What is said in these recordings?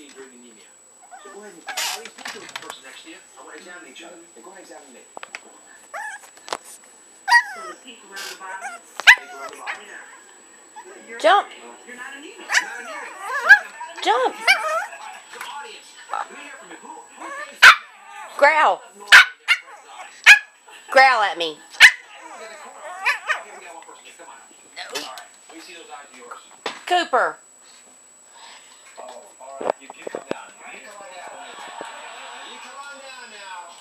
see during anemia. So go ahead and, at least look at the person next to you. I want to examine each other. And go ahead and examine me. So the peak around the bottom. Take around the bottom. Yeah. You're Jump. You're not anemic. Not anemic. Jump. The audience. Let me hear from you. Who, who thinks Growl. that noise in their friend's eyes? Growl at me. Everyone in the corner. Okay, we got one person. Come on. All right. Let me see those eyes of yours. Cooper. Oh, all right. You, you come down. You come on down. You come on down now.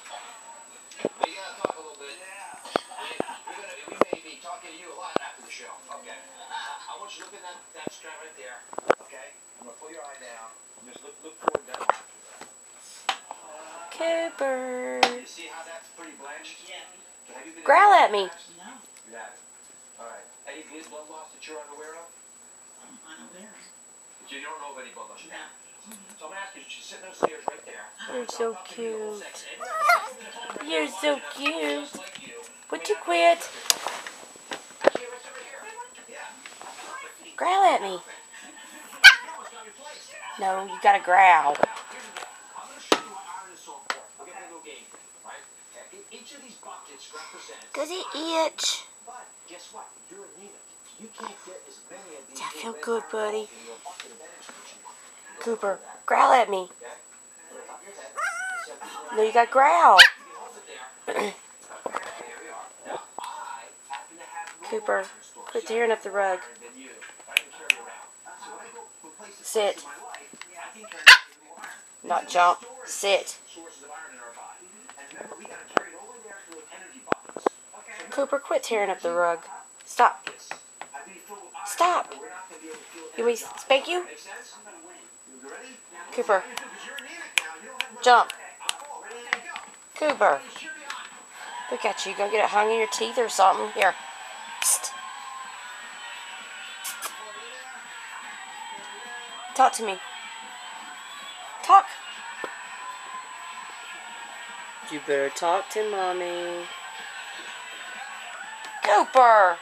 We gotta talk a little bit. We, we're gonna, we may be talking to you a lot after the show. Okay. I want you to look at that, that strap right there. Okay. I'm gonna pull your eye down. Just look, look forward that line. Cooper. You see how that's pretty blanched? Yeah. Have you been Growl at me. No, You have it. All right. Any bleed blood loss that you're unaware of? I'm unaware. You don't know of any blood loss. No. So I'm gonna ask you, she's sitting upstairs right there. You're so Talk to me a little cute. You're so cute. Just like you. Would you quit? Actually, right over here. Yeah. Growl at me. No, it's not your place. No, you gotta growl. Now, here's the deal. I'm gonna show you why iron is so important. We're gonna do a game, right? Each of these buckets represents. Does it itch? But? You're anemic. You can't get as many of these. That feel good, buddy. in your bucket of energy that you want. Cooper, growl at me. Okay? Put it on your head. Set it No, you gotta growl. You can hold it there. Okay, here we are. Now, I happen to have more Cooper, quit tearing up the rug. Iron. Not jump. Sit. To. Cooper, quit tearing up the rug. Stop. Stop. to You want me to spank you? Cooper, Jump. Cooper. Look at you. You gonna get it hung in your teeth or something? Here. Talk to me. Talk. You better talk to mommy. Cooper.